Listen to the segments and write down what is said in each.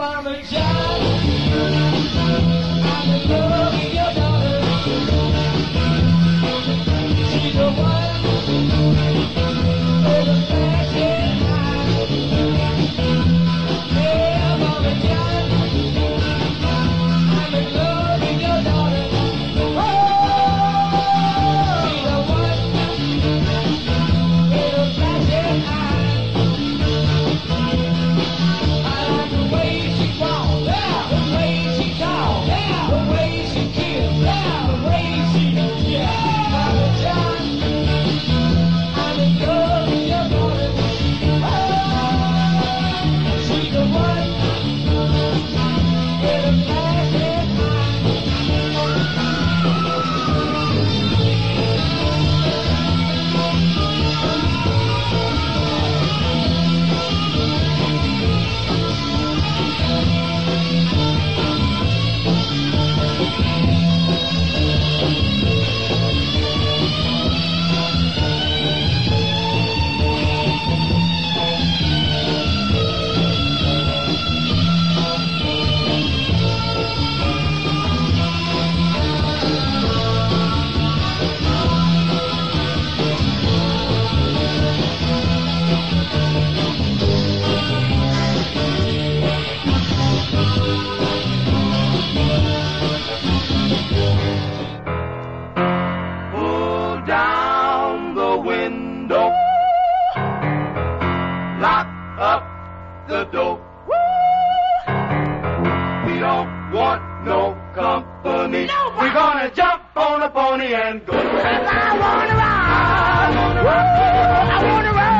apologize. I'm a love. Nobody. We're gonna jump on a pony and go. I wanna ride. I wanna ride. I wanna ride.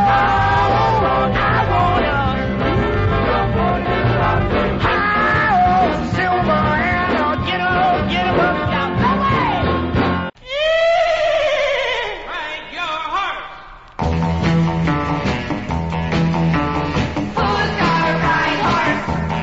Who's got a right heart?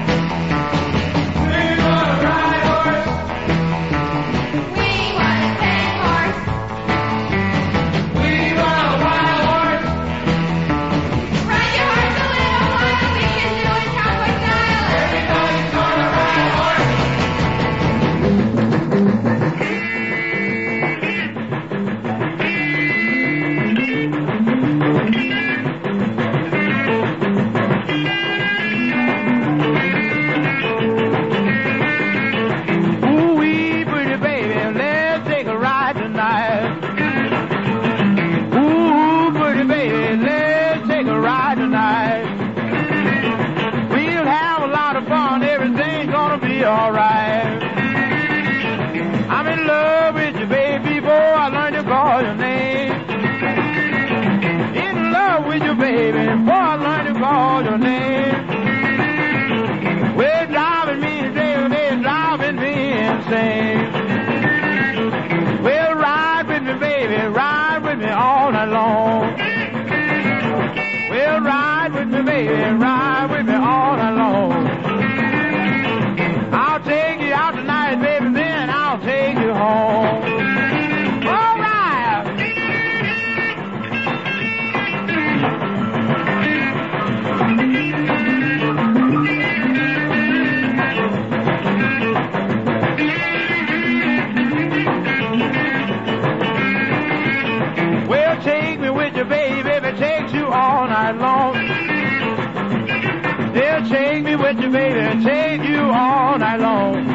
with you, baby, and take you all night long.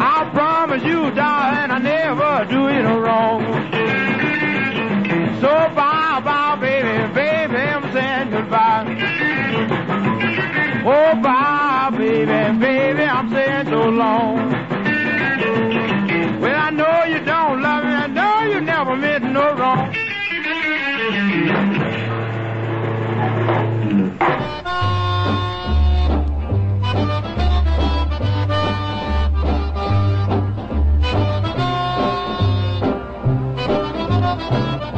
I promise you, darling, I never do you no wrong. So bye, bye, baby, baby, I'm saying goodbye. Oh, bye, baby, baby, I'm saying so long. Well, I know you don't love me, I know you never meant no wrong. Thank you.